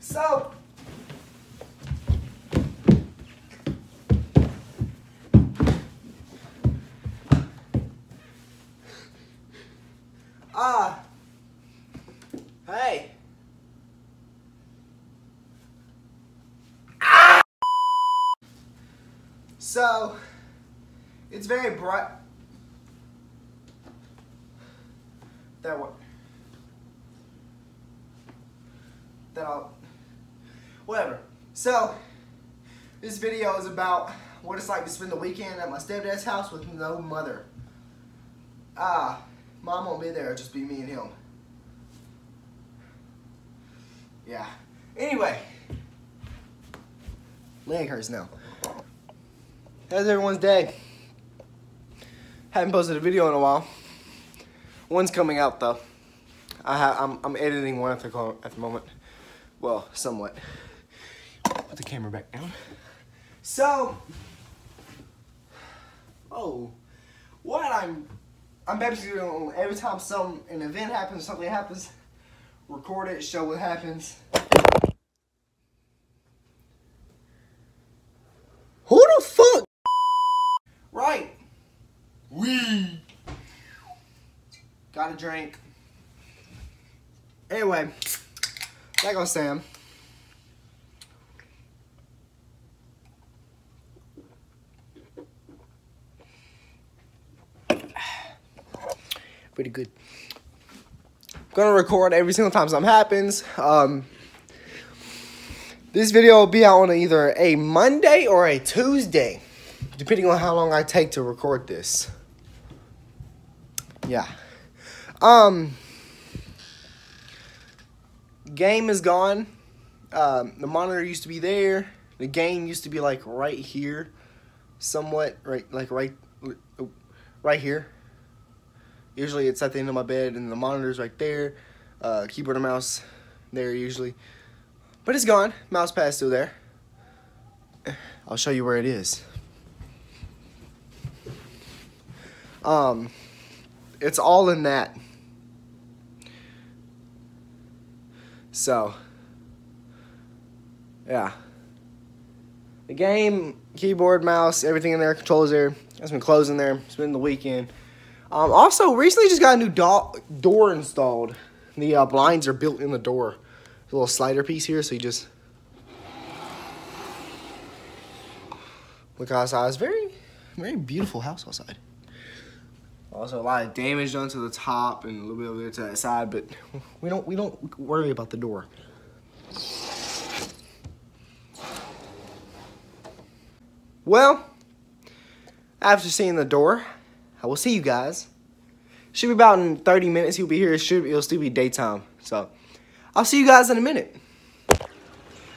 So, ah, hey. So, it's very bright. That what? That I'll. Whatever. So, this video is about what it's like to spend the weekend at my stepdad's house with no mother. Ah, mom won't be there, it'll just be me and him. Yeah. Anyway, leg hurts now. How's everyone's day? Haven't posted a video in a while. One's coming out though. I I'm editing one at the, at the moment. Well, somewhat. Put the camera back down. So, oh, what I'm, I'm basically doing every time some an event happens, something happens, record it, show what happens. Who the fuck? Right. We got a drink. Anyway, that goes Sam. Pretty good. gonna record every single time something happens. Um, this video will be out on either a Monday or a Tuesday, depending on how long I take to record this. Yeah. Um, game is gone. Um, the monitor used to be there. The game used to be like right here, somewhat right, like right, right here. Usually it's at the end of my bed, and the monitor's right there. Uh, keyboard and mouse there usually, but it's gone. Mouse pad's still there. I'll show you where it is. Um, it's all in that. So, yeah. The game, keyboard, mouse, everything in there, controls there. Has been closing there. It's been the weekend. Um, also, recently just got a new do door installed. The uh, blinds are built in the door. a little slider piece here, so you just look outside. It's very, very beautiful house outside. Also, a lot of damage done to the top and a little bit over there to that side, but we don't we don't worry about the door. Well, after seeing the door, I will see you guys. Should be about in 30 minutes. He'll be here. It should it'll still be daytime. So I'll see you guys in a minute.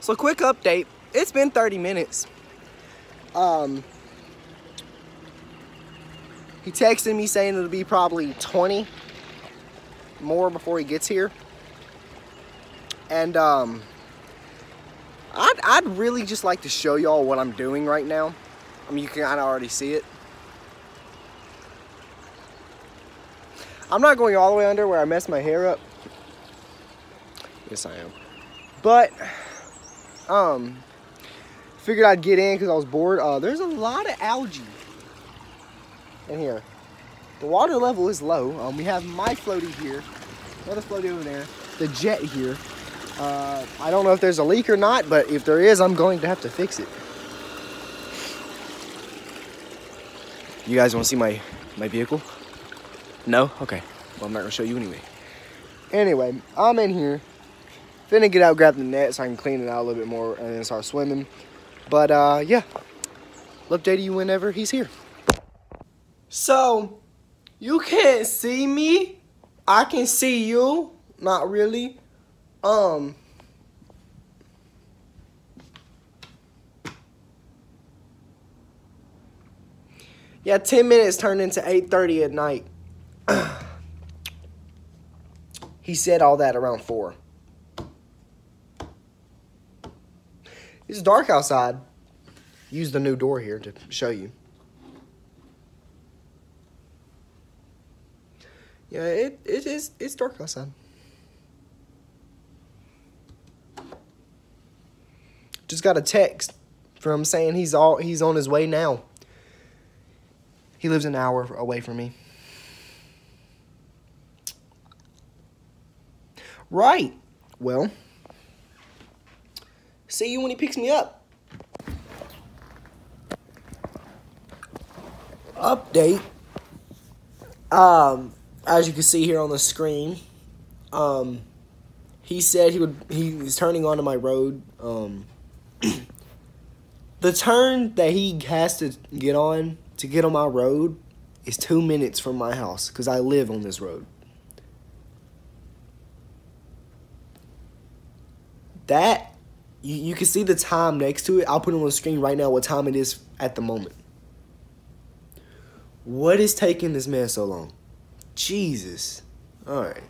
So quick update. It's been 30 minutes. Um, he texted me saying it'll be probably 20 more before he gets here. And um, I'd, I'd really just like to show y'all what I'm doing right now. I mean, you can kind of already see it. I'm not going all the way under where I messed my hair up. Yes, I am. But, um, figured I'd get in because I was bored. Uh, there's a lot of algae in here. The water level is low. Um, we have my floaty here, another floaty over there, the jet here. Uh, I don't know if there's a leak or not, but if there is, I'm going to have to fix it. You guys want to see my, my vehicle? No? Okay. Well, I'm not going to show you anyway. Anyway, I'm in here. Finna get out, grab the net so I can clean it out a little bit more and then start swimming. But, uh, yeah. I'll update you whenever he's here. So, you can't see me. I can see you. Not really. Um. Yeah, 10 minutes turned into 8.30 at night. He said all that around 4. It's dark outside. Use the new door here to show you. Yeah, it, it is it's dark outside. just got a text from saying he's all he's on his way now. He lives an hour away from me. Right. Well, see you when he picks me up. Update. Um, as you can see here on the screen, um, he said he would he's turning onto my road. Um, the turn that he has to get on to get on my road is two minutes from my house because I live on this road. That you, you can see the time next to it. I'll put it on the screen right now what time it is at the moment. What is taking this man so long? Jesus. Alright.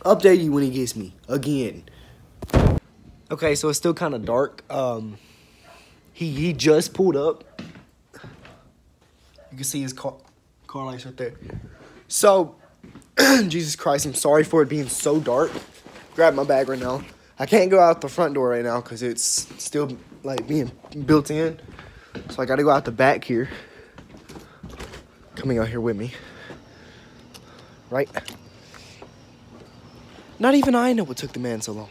Update you when he gets me. Again. Okay, so it's still kind of dark. Um, he, he just pulled up. You can see his car, car lights right there. So, Jesus Christ, I'm sorry for it being so dark. Grab my bag right now. I can't go out the front door right now because it's still like being built in. So I got to go out the back here. Coming out here with me. Right? Not even I know what took the man so long.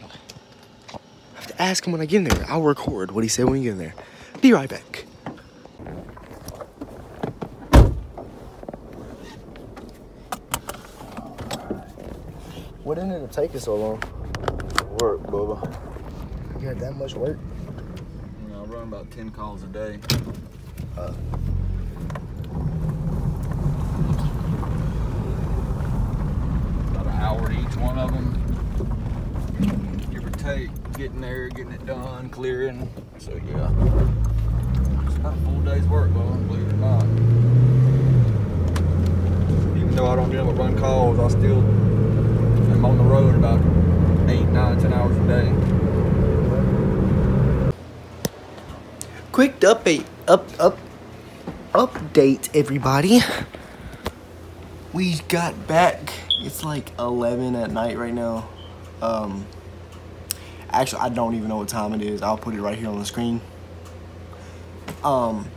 I have to ask him when I get in there. I'll record what he said when he get in there. Be right back. What ended up taking so long? Work, Bubba. You got that much work? You know, I run about 10 calls a day. Uh, About an hour to each one of them. Give or take, getting there, getting it done, clearing. So, yeah. It's not a full day's work, Bubba, believe it or not. Even though I don't get up and run calls, I still am on the road about eight, nine, ten hours a day. quick update. Up, up, update, everybody. We got back. It's like 11 at night right now. Um, actually, I don't even know what time it is. I'll put it right here on the screen. Um,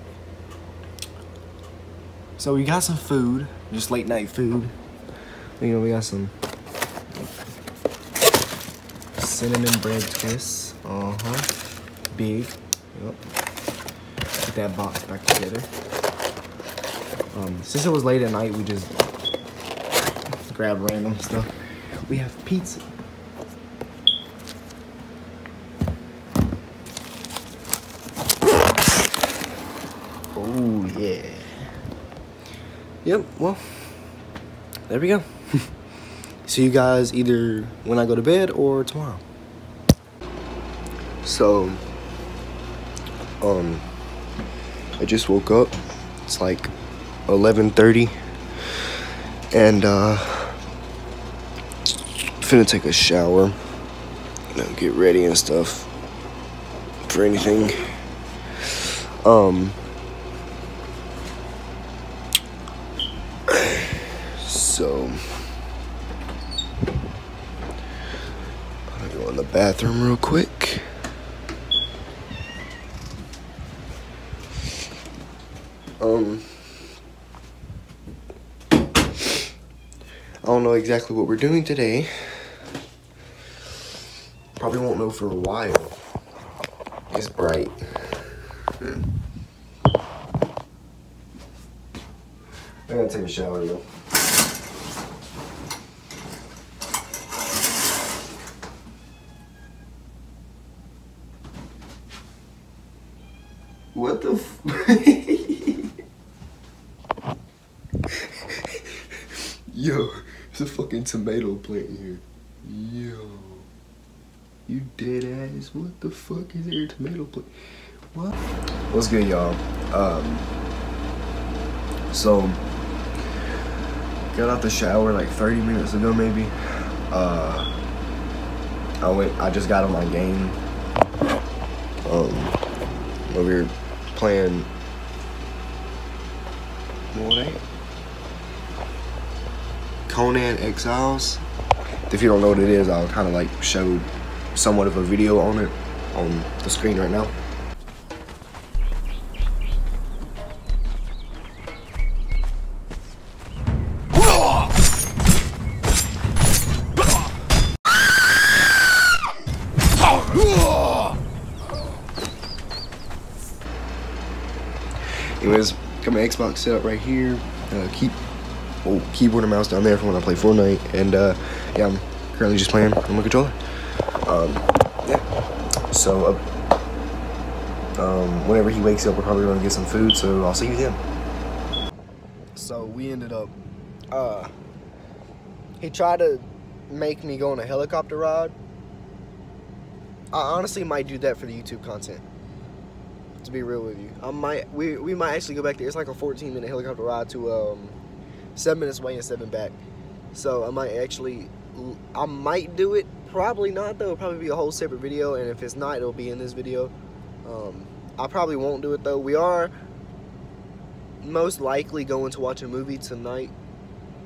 so we got some food, just late night food. You know, we got some cinnamon bread twists. Uh huh. Big. Yep. Put that box back together. Um, since it was late at night, we just grabbed random stuff. We have pizza. Oh yeah. Yep. Well, there we go. See you guys either when I go to bed or tomorrow. So, um, I just woke up. It's like 11:30, and uh, finna take a shower. Get ready and stuff for anything. Um. So. I'm gonna go in the bathroom real quick. Um. I don't know exactly what we're doing today. Probably won't know for a while. It's bright. Hmm. I gotta take a shower though. What the f- Yo, there's a fucking tomato plant here. Yo. You dead ass. What the fuck is there a tomato plant? What? What's good, y'all? Um, so, got out the shower like 30 minutes ago, maybe. Uh, I went, I just got on my game. Um, over here playing. What? Conan Exiles. If you don't know what it is, I'll kind of like show somewhat of a video on it on the screen right now. Anyways, got my Xbox set up right here. Uh, keep oh, keyboard and mouse down there for when I play Fortnite. And uh, yeah, I'm currently just playing on my controller. Um, yeah. So uh, um, whenever he wakes up, we're probably gonna get some food. So I'll see you then. So we ended up. Uh, he tried to make me go on a helicopter ride. I honestly might do that for the YouTube content. To be real with you, I might we we might actually go back there. It's like a 14 minute helicopter ride to um seven minutes away and seven back. So I might actually I might do it. Probably not though. It'll probably be a whole separate video, and if it's not, it'll be in this video. Um, I probably won't do it though. We are most likely going to watch a movie tonight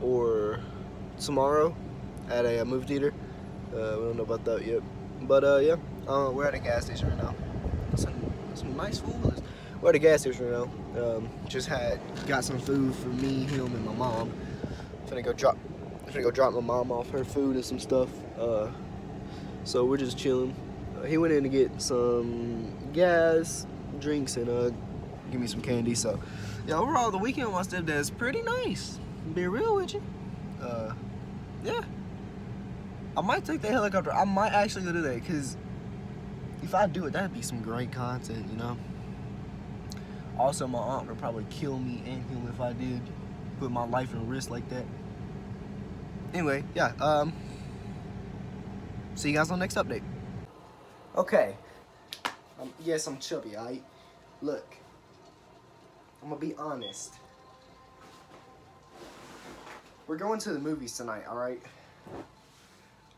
or tomorrow at a, a movie theater. Uh, we don't know about that yet. But uh, yeah, uh, we're at a gas station right now. Some, some nice food. We're at a gas station right now. Um, just had got some food for me, him, and my mom. Finna go drop. Finna go drop my mom off her food and some stuff. Uh, so we're just chilling. Uh, he went in to get some gas, drinks, and uh, give me some candy. So yeah, overall the weekend with my stepdad's pretty nice. Be real with you. Uh, yeah. I might take the helicopter. I might actually go do that because if I do it, that'd be some great content, you know. Also, my aunt would probably kill me and him if I did put my life in risk like that. Anyway, yeah. Um. See you guys on the next update. Okay. Um, yes, I'm chubby. I look. I'm gonna be honest. We're going to the movies tonight, all right?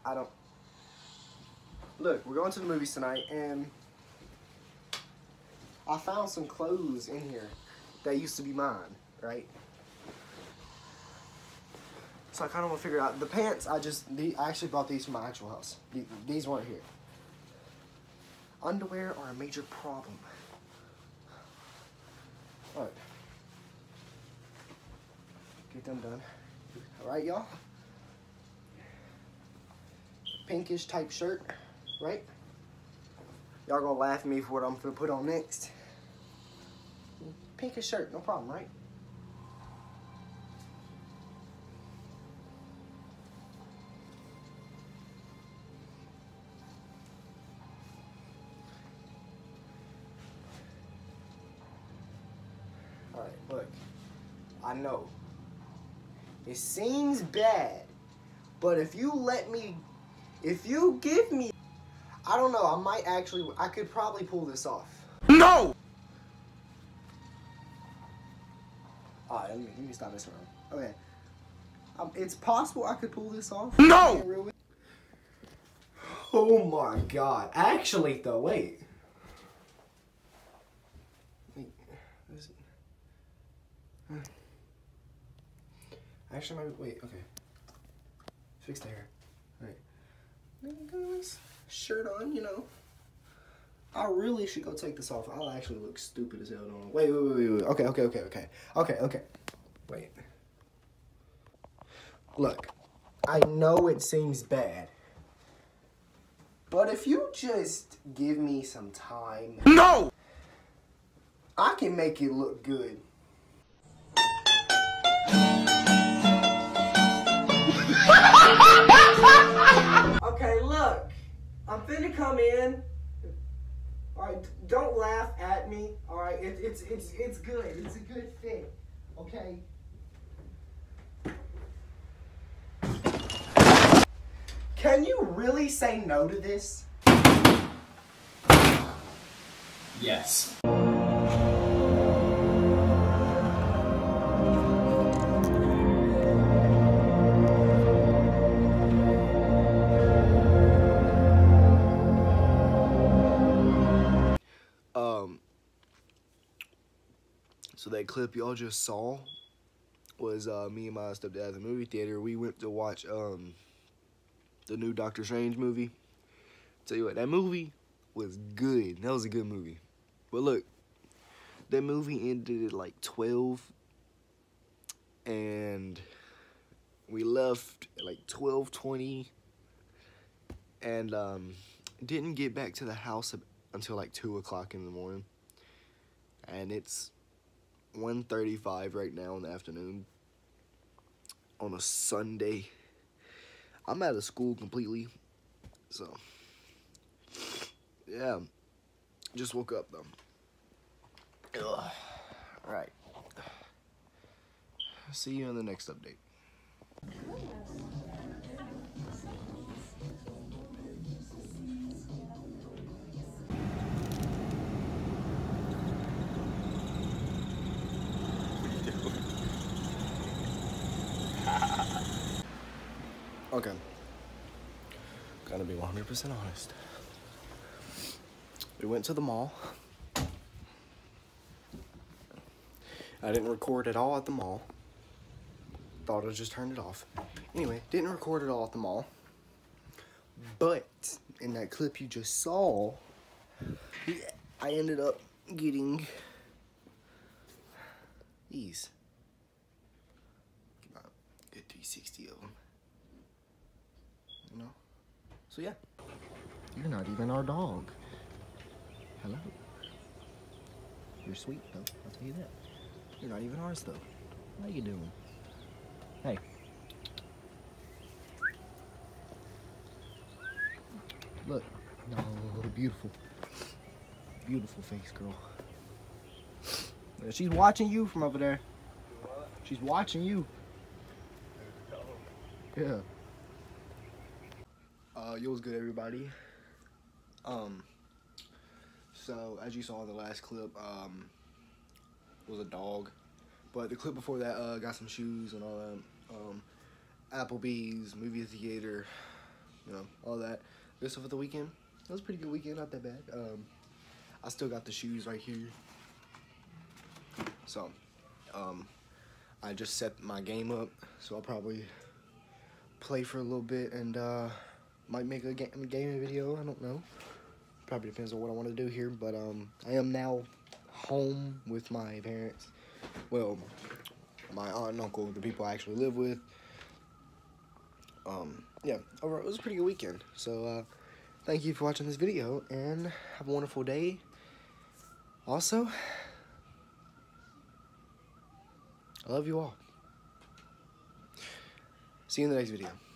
I don't. Look, we're going to the movies tonight, and I found some clothes in here that used to be mine, right? So I kind of want to figure out the pants. I just the, I actually bought these from my actual house. The, these weren't here. Underwear are a major problem. All right. Get them done. All right, y'all pinkish type shirt, right? Y'all gonna laugh at me for what I'm gonna put on next. Pinkish shirt, no problem, right? Alright, look. I know. It seems bad, but if you let me if you give me, I don't know, I might actually, I could probably pull this off. No! Let me, let stop this around. Okay. Um, it's possible I could pull this off. No! Oh my god. Actually, though, wait. Wait, is it? Actually, maybe, wait, okay. Fix the hair. Alright shirt on, you know. I really should go take this off. I'll actually look stupid as hell on. Wait, wait, wait, wait. Okay, okay, okay, okay. Okay, okay. Wait. Look, I know it seems bad. But if you just give me some time. No! I can make it look good. Okay, look. I'm finna come in. Alright, don't laugh at me. Alright, it, it's it's it's good. It's a good fit. Okay. Can you really say no to this? Yes. Um, So that clip y'all just saw was uh, me and my stepdad at the movie theater. We went to watch um, the new Doctor Strange movie. Tell you what, that movie was good. That was a good movie. But look, that movie ended at like 12 and we left at like 12:20 and um, didn't get back to the house until like 2 o'clock in the morning. And it's 1.35 right now in the afternoon on a Sunday. I'm out of school completely. So, yeah. Just woke up though. Ugh. Right. See you in the next update. Okay. Gotta be 100% honest. We went to the mall. I didn't record at all at the mall. Thought I'd just turned it off. Anyway, didn't record at all at the mall. But in that clip you just saw, I ended up getting these. About good 360 of them. You know? So yeah. You're not even our dog. Hello. You're sweet though, I'll tell you that. You're not even ours though. How you doing? Hey. Look. Oh, beautiful. Beautiful face, girl. She's watching you from over there. She's watching you. Yeah. Uh, yo, what's good, everybody? Um, so as you saw in the last clip, um, was a dog, but the clip before that, uh, got some shoes and all that. Um, Applebee's, movie theater, you know, all that. This for the weekend. It was a pretty good weekend, not that bad. Um, I still got the shoes right here. So, um, I just set my game up, so I'll probably play for a little bit and, uh, might make a game, gaming video, I don't know. Probably depends on what I want to do here, but, um, I am now home with my parents. Well, my aunt and uncle, the people I actually live with. Um, yeah, overall, it was a pretty good weekend. So, uh, thank you for watching this video, and have a wonderful day. Also, I love you all. See you in the next video.